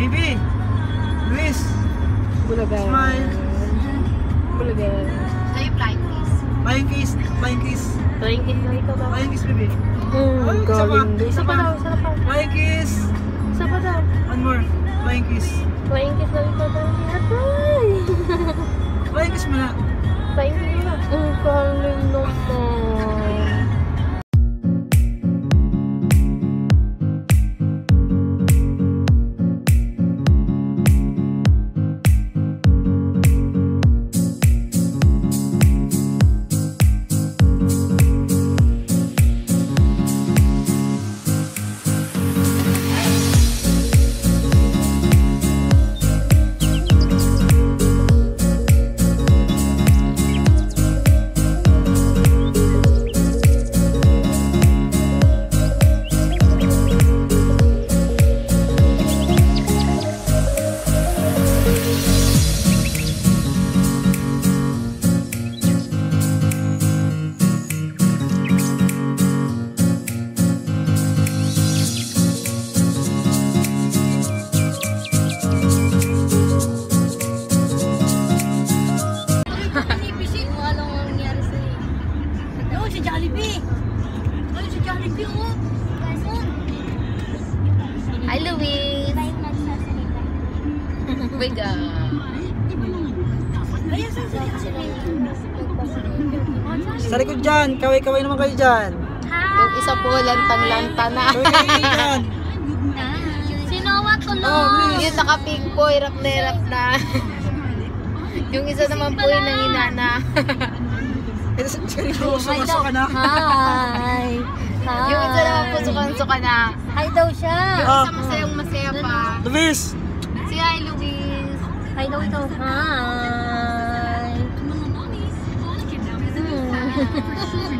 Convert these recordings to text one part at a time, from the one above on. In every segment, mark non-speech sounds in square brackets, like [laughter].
Bibi! Luis! Bulagan. Smile! Bulagan. Sa'yo, flying kiss. Flying kiss. Flying kiss. Flying kiss na ito daw. Flying kiss, Bibi. Oh, Ay, isa pa. Isa pa daw, isa pa. Flying kiss. Isa pa daw. One more. Flying kiss. Flying kiss na ito daw. Flying kiss mo na. Flying kiss mo na. Ang mm, Biga. Ayun, sa Sa likod dyan. Kaway-kaway naman kayo dyan. Yung isa po, lantang-lanta na. Kaway-kaway dyan. [laughs] Si Noah Oh, tulong. please. Yung naka-pink po, hirap na hirap na. [laughs] yung isa naman po yung nanginana. [laughs] Ito sa sumaso ka na. Hi. Hi. yung isa naman po sukang-suka na. Hi daw siya. Yung Ah. isa masayang masaya pa. Luis. Si Hi Luis. Hi daw ito. Hi. Hey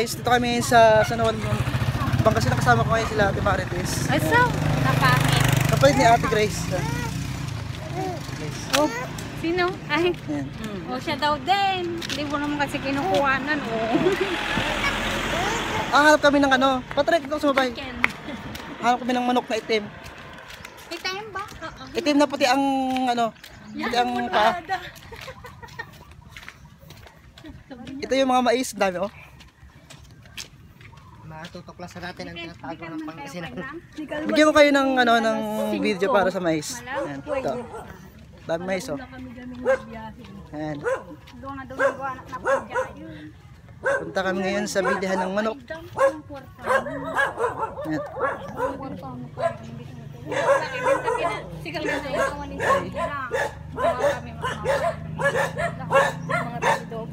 guys, dito kami sa San Juan Pangasinan kasama ko ngayon sila Ate Marites. Asa? Napangit. Kapalit ni Ate Grace. Oh, sino? Ay, Ayan. oh, siya daw din. Hindi mo naman kasi kinukuhanan, oh. [laughs] Ah, hanap kami ng ano. Patrick, ikaw sumabay. Hanap kami ng manok na itim. Time ba? Itim na puti ang ano. Puti ang paa. Ito yung mga mais. Ang dami oh. Matutuklasan natin ang tinatago ng Pangasinan. Bigyan ko kayo ng ano ng video para sa mais. Ayan, ito. Dami mais oh. Ayan. Punta kami ngayon sa bilihan ng manok. Ayan. Sigal na sa iyo, manin sa iyo kami mga mga tindog.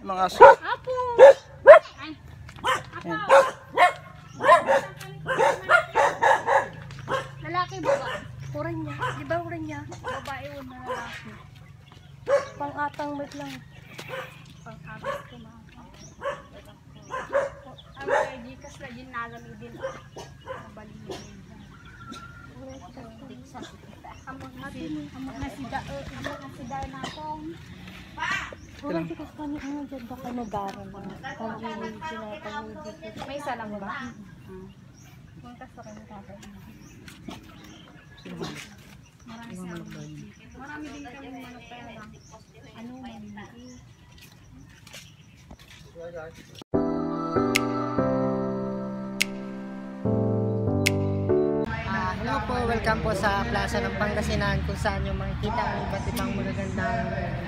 Mga aso. Apo! Ay! Ayan. Lalaki ba ba? Kuran niya. Di ba kuran niya? Babae o na lalaki. Pang-atang wait lang. Pang-abas ko mga Ang kay Gcash na din nalami din. Mabalingin din. Amok na din. Amok na si Da. eh, Amok na akong. Kuran si Kaspani ano dyan baka nag-aaral na. Pag-iwi, pinapag-iwi. May isa lang ba? Kung kaso kayo tatay. Marami sa Marami din kami manok lang. Ano? Ah, hello po, welcome po sa Plaza ng Pangasinan kung saan yung makikita ang iba't ibang magagandang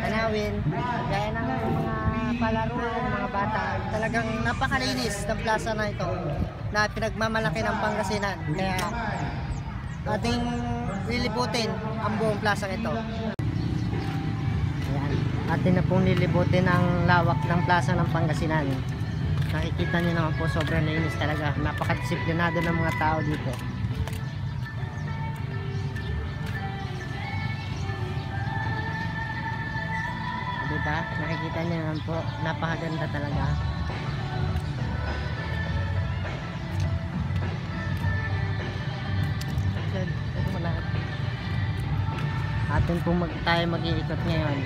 tanawin gaya ng mga palaruan mga bata. Talagang napakalinis ng plaza na ito na pinagmamalaki ng Pangasinan. Kaya ating lilibutin ang buong plaza ito. Ayan. Atin na pong lilibutin ang lawak ng plaza ng Pangasinan. Nakikita niyo naman po sobrang linis talaga. Napakadisiplinado ng mga tao dito. Diba? Nakikita niyo naman po. Napakaganda talaga. Atin po mag tayo mag-iikot ngayon.